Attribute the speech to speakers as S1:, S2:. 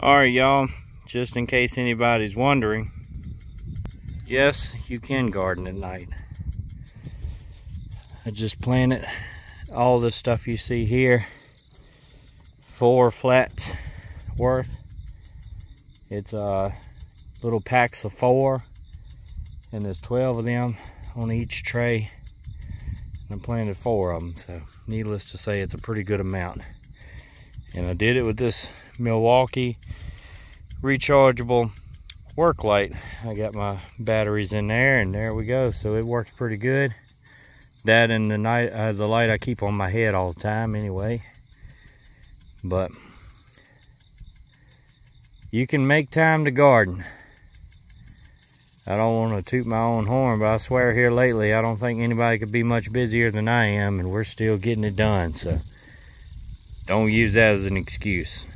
S1: All right, y'all, just in case anybody's wondering, yes, you can garden at night. I just planted all the stuff you see here, four flats worth. It's uh, little packs of four, and there's 12 of them on each tray. And I planted four of them, so needless to say, it's a pretty good amount. And I did it with this Milwaukee rechargeable work light. I got my batteries in there and there we go. So it works pretty good. That and the night uh, the light I keep on my head all the time anyway. But you can make time to garden. I don't want to toot my own horn, but I swear here lately, I don't think anybody could be much busier than I am, and we're still getting it done. So don't use that as an excuse.